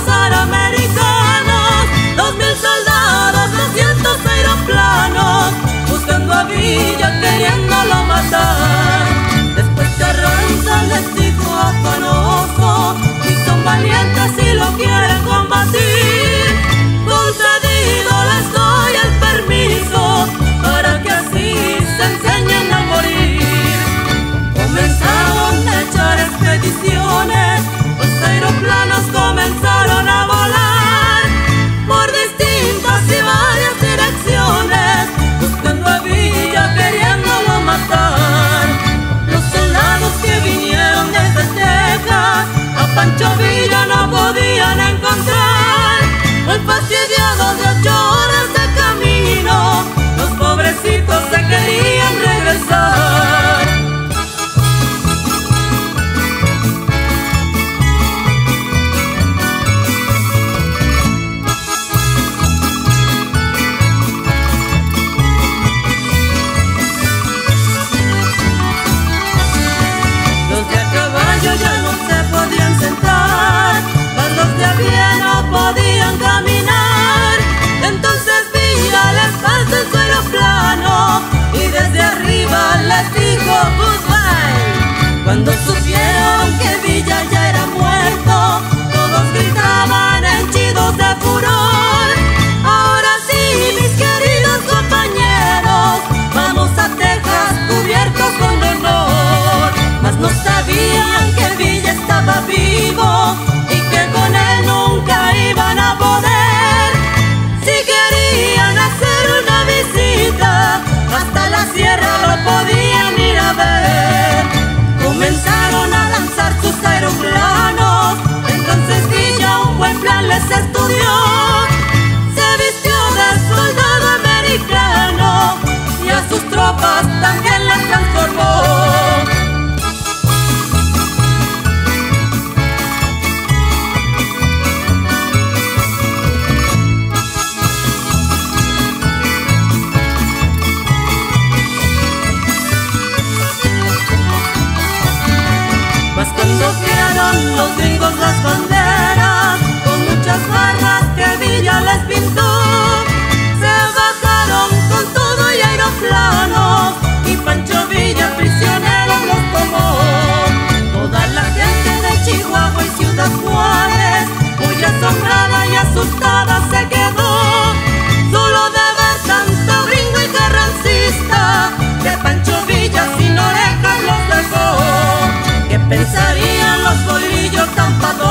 pasar a se querían regresar. Cuando crearon los gringos las banderas, con muchas barras que Villa les pensarían los bolillos tampados